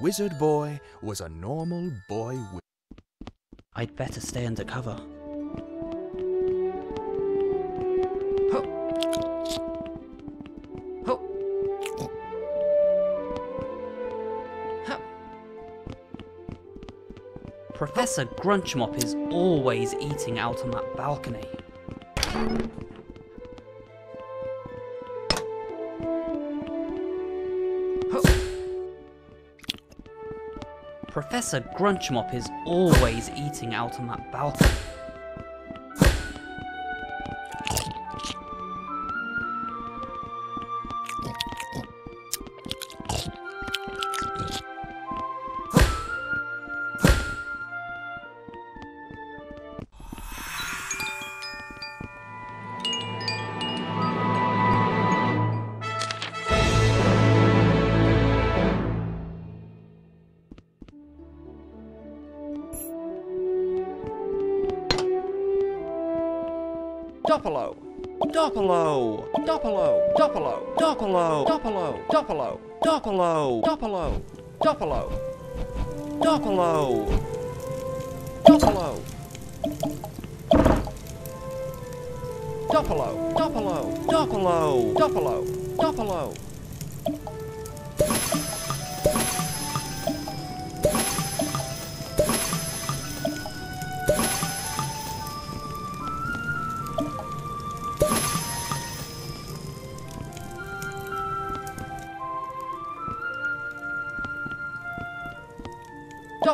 Wizard Boy was a normal boy. I'd better stay under cover. Professor Grunchmop is always eating out on that balcony. Professor Grunchmop is always eating out on that balcony. Doppelo. Doppelo. Doppelo. Doppelo. Doppelo. Doppelo. Doppelo. Doppelo. Doppelo. Doppelo. Doppelo. Doppelo. Doppelo. Doppelo. Doppelo. Doppelo. Doppelo.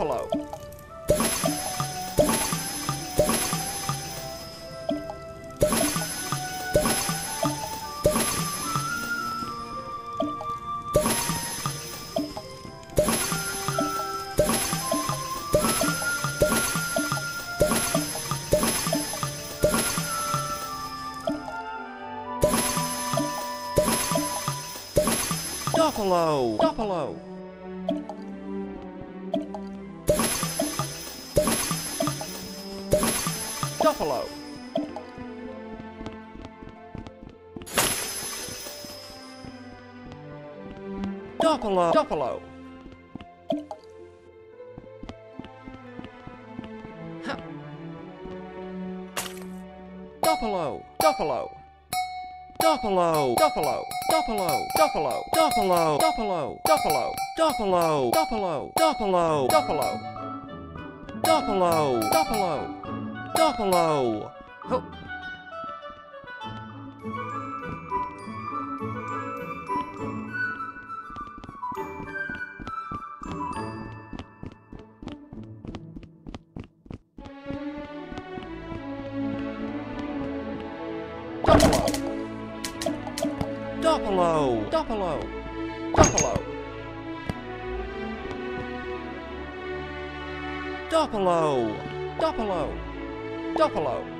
Garoppolo. Doppolo! Doppolo! Doppelo. Doppelo. Huh. Doppelo. Doppelo. Doppelo. Doppelo. Doppelo. Doppelo. Doppelo. Doppelo. Doppelo. Doppelo. Doppelo. Doppelo. Doppelo. Doppelo. Doppelo. Doppelo. Ho. Doppelo. Doppelo. Doppelo. Doppelo. Doppelo.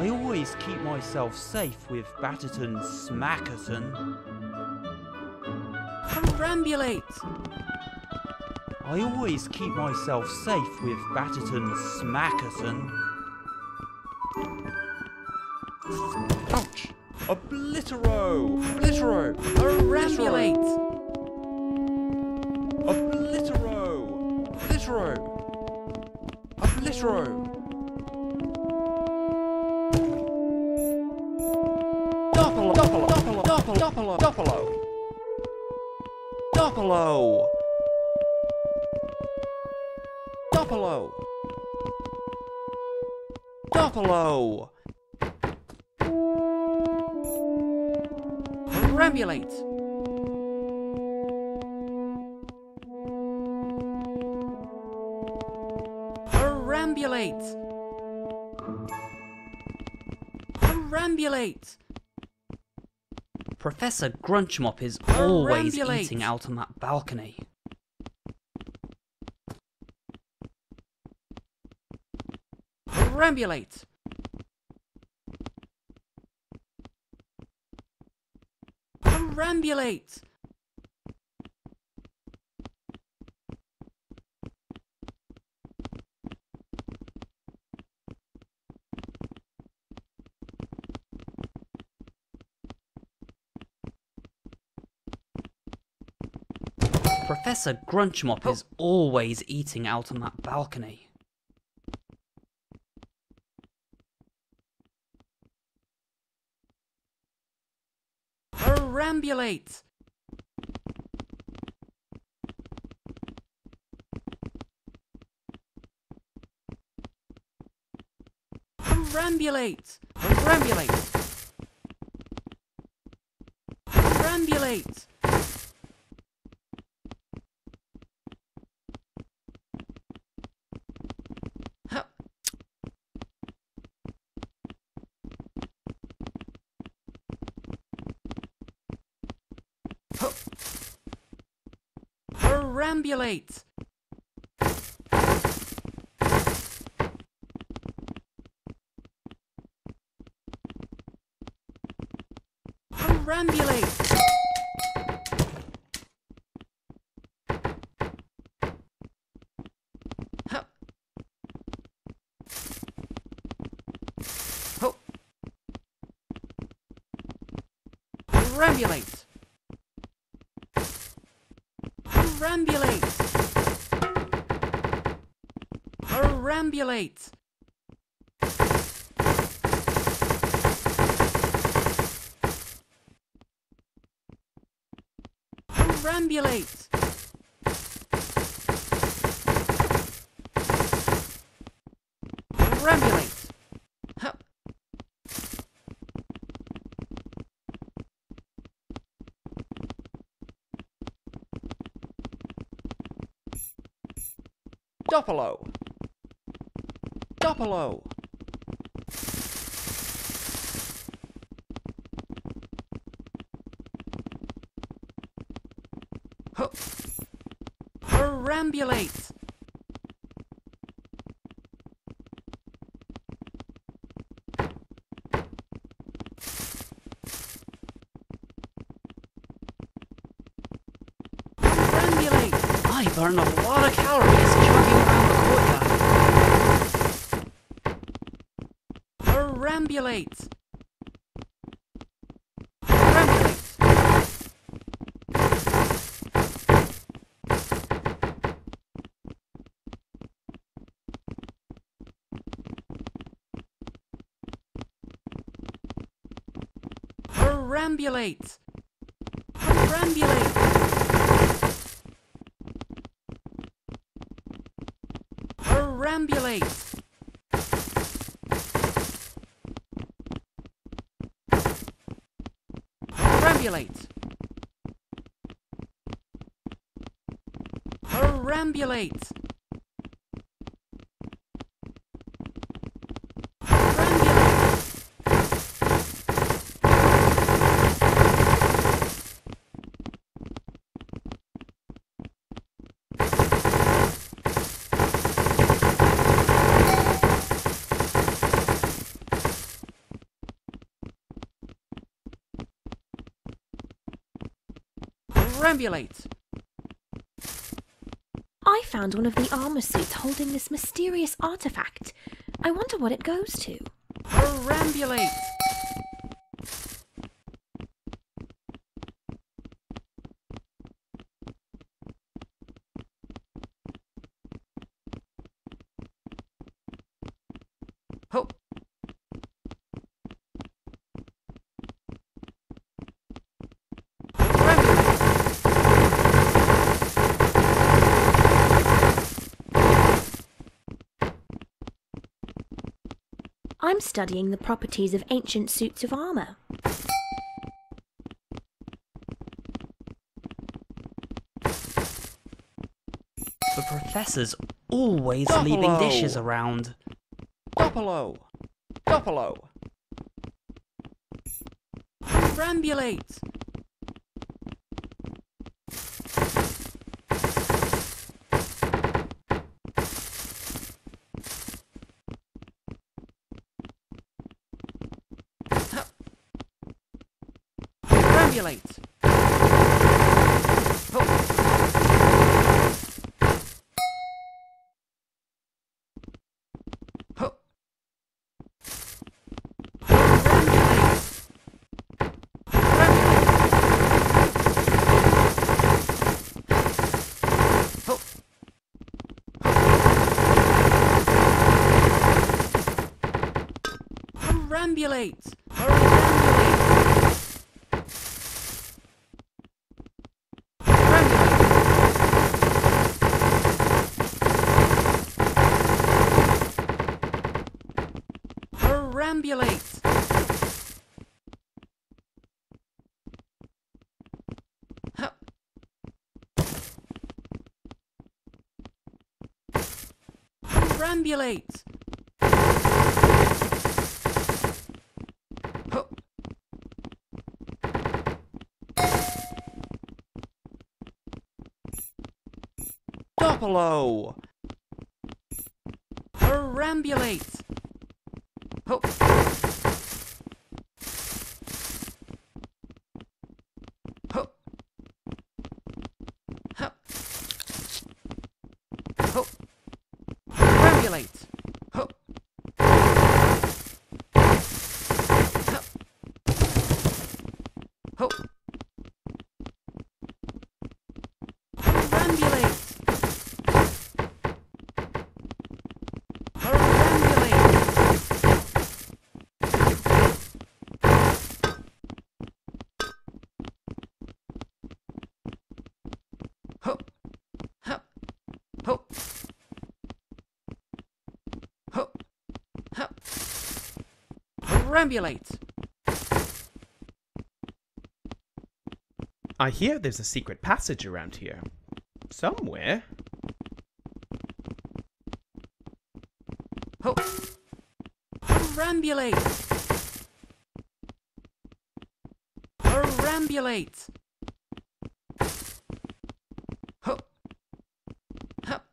I always keep myself safe with Batterton Smackerton. Perambulate! I always keep myself safe with Batterton Smackerton. Ouch. Oblitero. Oblitero. Perambulate! Oblitero. Oblitero. Oblitero. Doppelo. Doppelo. Doppelo. Perambulate! Perambulate! Perambulate! Professor Grunchmop is always eating out on that balcony. Perambulate! Perambulate! Professor Grunchmop is always eating out on that balcony. Perambulate! Perambulate! Perambulate! Perambulate! manipulate. Perambulate. Perambulate. ambulate Rambulate! Rambulate! Doppelo! double O. Perambulate. Perambulate! Perambulate! Perambulate! Perambulate! Perambulate! Perambulate! Perambulate! Perambulate! Perambulate! I found one of the armor suits holding this mysterious artifact. I wonder what it goes to. Perambulate! Ho! Perambulate! I'm studying the properties of ancient suits of armor. The professor's always leaving dishes around. Doppelo! Doppelo! Perambulate! Perambulate! Ho! Ho! Perambulate! Ho! Perambulate! Perambulate! Perambulate! Perambulate! Hup. Perambulate! Doppelo! Perambulate! Ho! Hup. Ho! Perambulate! Ho! Hup. Ho! Perambulate! Perambulate! Ho! Hup! Ho! Ho! Hup! Perambulate! I hear there's a secret passage around here. Somewhere. Ho! Perambulate! Perambulate! Ho! Hup!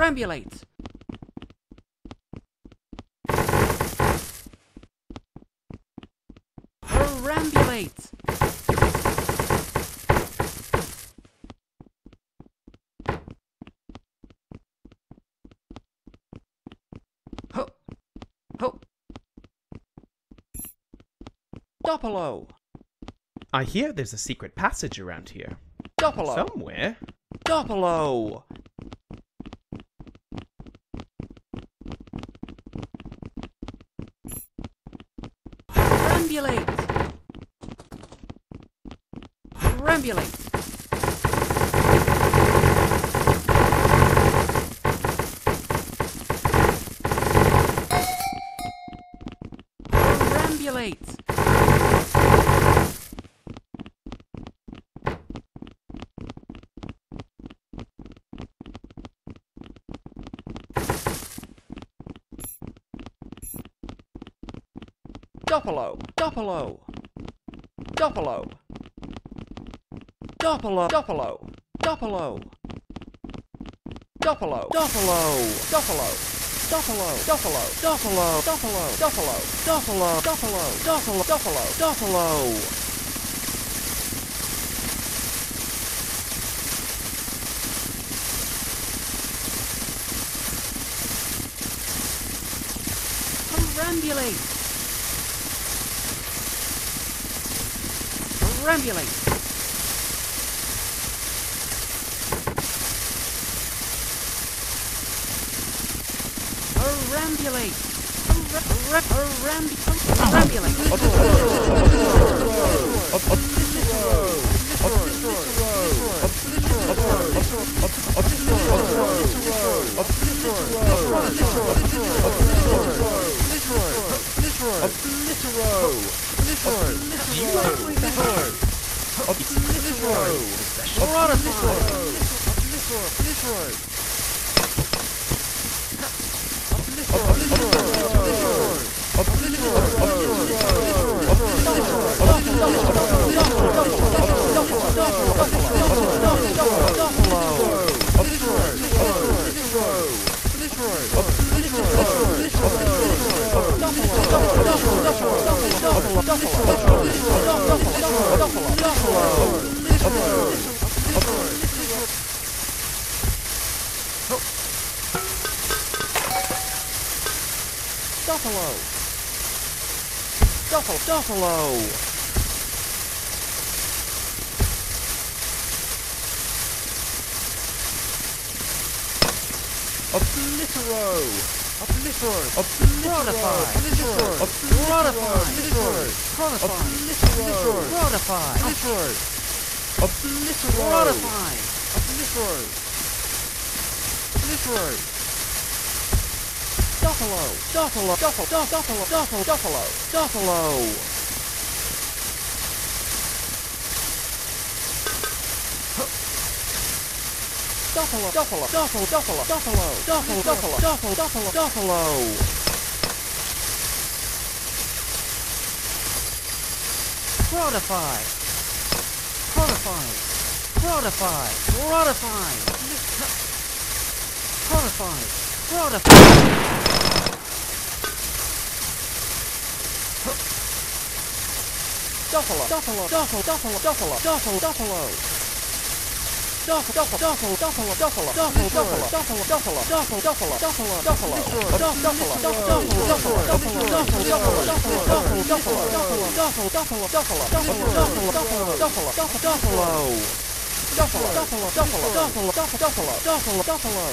Perambulate! Perambulate! Ho! Ho! Doppelo! I hear there's a secret passage around here. Doppelo! Somewhere. Doppelo! Perambulate! Perambulate! Perambulate! Doppelo, Doppelo, Doppelo, Doppelo, Doppelo, Doppelo, Doppelo, Doppelo, Doppelo. Doppelo, Doppelo, Doppelo, Doppelo, Doppelo, Doppelo, Doppelo, Doppelo, Doppelo, Doppelo. Perambulate! Perambulate! Perambulate! Obliterate! Obliterate! Buffalo. Oblitero! Oblitero! Obliterify! Oblitero! Obliterify! Oblitero! Oblitero! Obliterify! Oblitero! Oblitero! Oblitero! Oblitero! Duffalo! Duffalo! Duffalo! Duffalo! Duffalo! Duffalo! Duffalo! Doppelo. Doppelo. Doppel. Doppelo. Doppelo. Doppel. Doppelo. Doppel. Doppelo. Doppelo. Rodify! Rodify! Rodify! Rodify! Rodify! Rodify! Doppelo. Doppelo. Doppel. Doppelo. Doppelo. Doppel. Buffalo, Buffalo, Buffalo, Buffalo, Buffalo, Buffalo, Buffalo,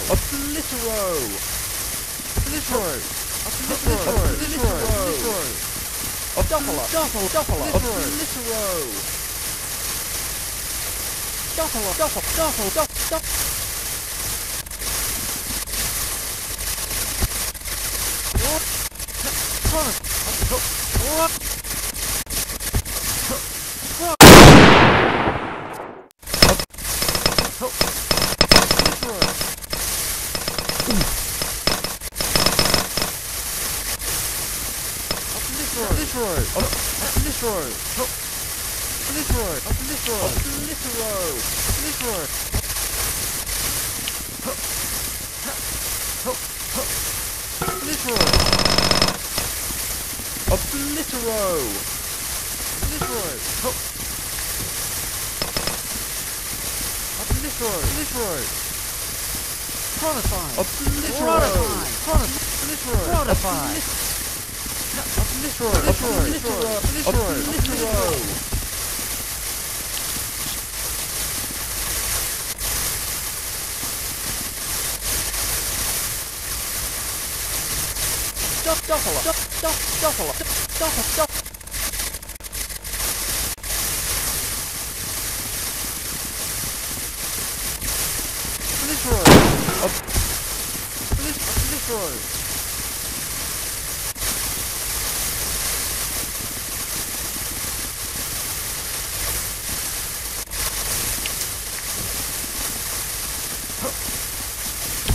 Oblitero, Oblitero, Oblitero, Oblitero, Buffalo, Buffalo, Buffalo, Oblitero double, double, double, double, double. What? Turn. What? Fuck. Up this road! Up this road! Up this road! Litero! Litero! Litero! Litero! Oblitero! Litero! Oblitero! Litero! Chronify! Oblitero! Chronify! Chronify! Oblitero! Oblitero! Oblitero! Oblitero! Duffalo. Duffalo. Duffalo. Duffalo.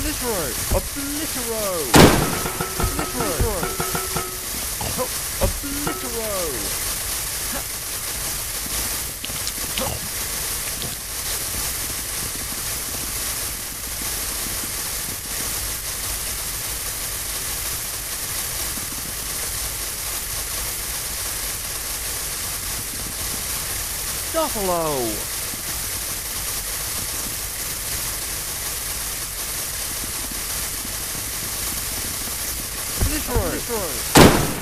Oblitero! Oblitero! Buffalo. Detroit. Detroit.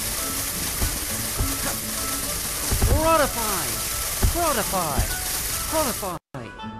Crodify! Crodify! Crodify!